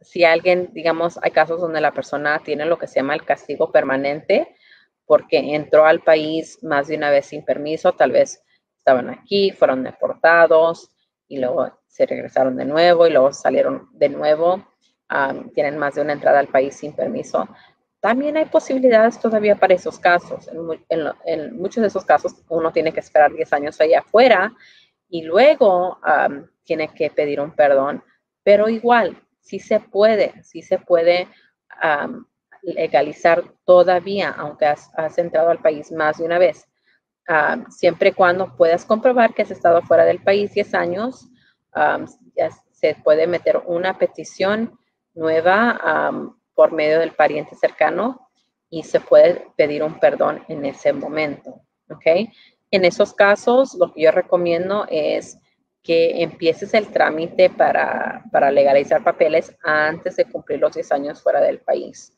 Si alguien, digamos, hay casos donde la persona tiene lo que se llama el castigo permanente porque entró al país más de una vez sin permiso, tal vez estaban aquí, fueron deportados y luego se regresaron de nuevo y luego salieron de nuevo, tienen más de una entrada al país sin permiso. También hay posibilidades todavía para esos casos. En, muchos de esos casos uno tiene que esperar 10 años allá afuera y luego tiene que pedir un perdón, pero igual, sí se puede, sí se puede legalizar todavía, aunque has, entrado al país más de una vez. siempre y cuando puedas comprobar que has estado fuera del país 10 años, ya se puede meter una petición nueva por medio del pariente cercano y se puede pedir un perdón en ese momento. ¿Ok? En esos casos, lo que yo recomiendo es que empieces el trámite para, para legalizar papeles antes de cumplir los 10 años fuera del país.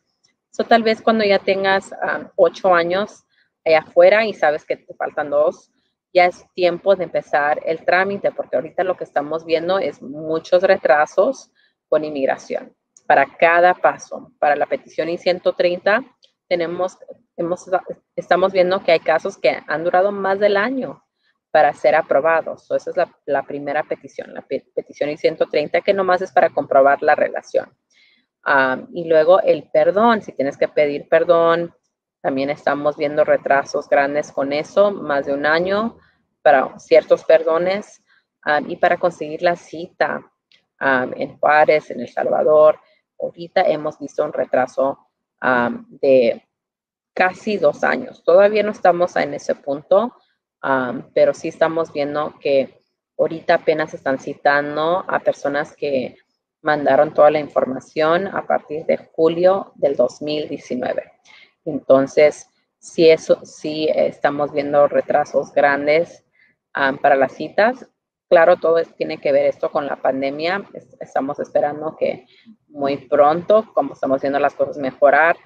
So, tal vez cuando ya tengas ocho años allá afuera y sabes que te faltan dos, ya es tiempo de empezar el trámite, porque ahorita lo que estamos viendo es muchos retrasos con inmigración para cada paso. Para la petición I-130 tenemos, hemos, estamos viendo que hay casos que han durado más del año para ser aprobados. esa es la, primera petición, la petición I-130, que nomás es para comprobar la relación. y luego el perdón, si tienes que pedir perdón, también estamos viendo retrasos grandes con eso, más de un año para ciertos perdones y para conseguir la cita en Juárez, en El Salvador, ahorita hemos visto un retraso de casi dos años. Todavía no estamos en ese punto, pero sí estamos viendo que ahorita apenas están citando a personas que mandaron toda la información a partir de julio del 2019. Entonces, sí, eso, sí estamos viendo retrasos grandes para las citas Claro, todo tiene que ver esto con la pandemia. Estamos esperando que muy pronto, como estamos viendo las cosas mejorar,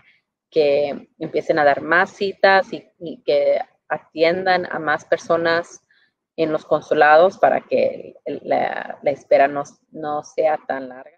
que empiecen a dar más citas y, que atiendan a más personas en los consulados para que la, espera no sea tan larga.